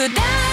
could I